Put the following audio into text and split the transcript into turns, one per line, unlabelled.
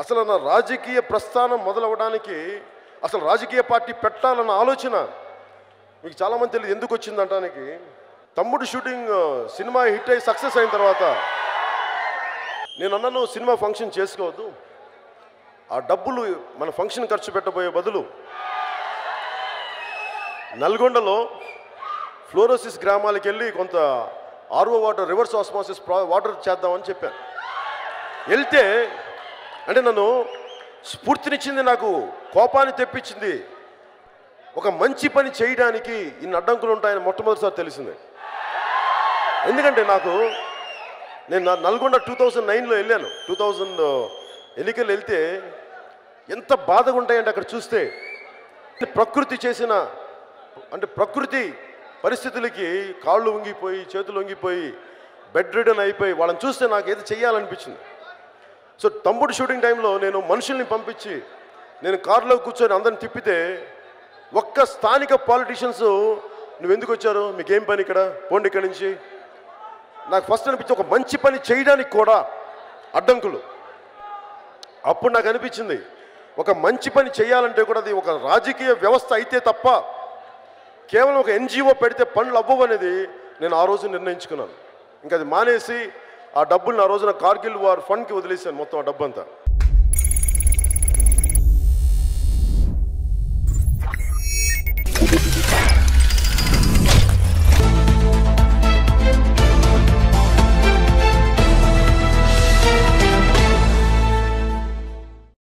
అసలు నా రాజకీయ ప్రస్థానం మొదలవడానికి అసలు రాజకీయ పార్టీ పెట్టాలన్న ఆలోచన మీకు చాలామంది తెలియదు. ఎందుకు వచ్చింది అంటానికి? తమ్ముడు షూటింగ్ సినిమా హిట్ అయ్యి సక్సెస్ అయిన తర్వాత నేను అన్నాను సినిమా ఫంక్షన్ చేసుకోవద్దు. ఆ డబ్బులు మన ఫంక్షన్ ఖర్చు పెట్టబోయే బదులు నల్గొండలో ఫ్లోరోసిస్ గ్రామాలకు వెళ్ళి కొంత RO water reverse osmosis water చేద్దామని చెప్పాను. వెళ్తే అంటే నన్ను స్ఫూర్తినిచ్చింది నాకు కోపాన్ని తెప్పించింది. ఒక మంచి పని చేయడానికి ఇన్ని అడ్డంకులు ఉంటాయని మొట్టమొదటిసారి తెలిసింది. ఎందుకంటే నాకు నేను నల్గొండ టూ థౌజండ్ నైన్లో వెళ్ళాను. టూ థౌజండ్ ఎన్నికలు వెళ్తే ఎంత బాధగా ఉంటాయంటే అక్కడ చూస్తే ప్రకృతి చేసిన అంటే ప్రకృతి పరిస్థితులకి కాళ్ళు వంగిపోయి చేతులు వంగిపోయి బెడ్ రిడన్ అయిపోయి వాళ్ళని చూస్తే నాకు ఏది చేయాలనిపించింది సో తమ్ముడు షూటింగ్ టైంలో నేను మనుషుల్ని పంపించి నేను కారులో కూర్చొని అందరిని తిప్పితే ఒక్క స్థానిక పాలిటీషియన్స్ నువ్వు ఎందుకు వచ్చారు? మీకేం పని ఇక్కడ? పోండి ఇక్కడి నుంచి. నాకు ఫస్ట్ అనిపించి ఒక మంచి పని చేయడానికి కూడా అడ్డంకులు. అప్పుడు నాకు అనిపించింది ఒక మంచి పని చేయాలంటే కూడా అది ఒక రాజకీయ వ్యవస్థ అయితే తప్ప కేవలం ఒక ఎన్జిఓ పెడితే పనులు అవ్వవు అనేది నేను ఆ రోజు నిర్ణయించుకున్నాను. ఇంకా అది మానేసి ఆ డబ్బులు ఆ రోజున కార్గిల్ వార్ ఫండ్కి వదిలేశాను మొత్తం ఆ డబ్బంతా.